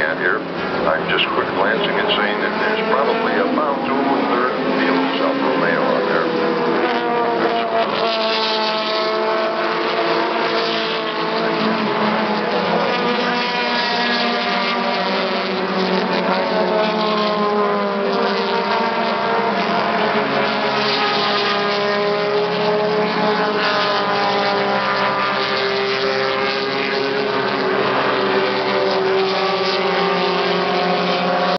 at here, I'm just quick glancing and saying that there's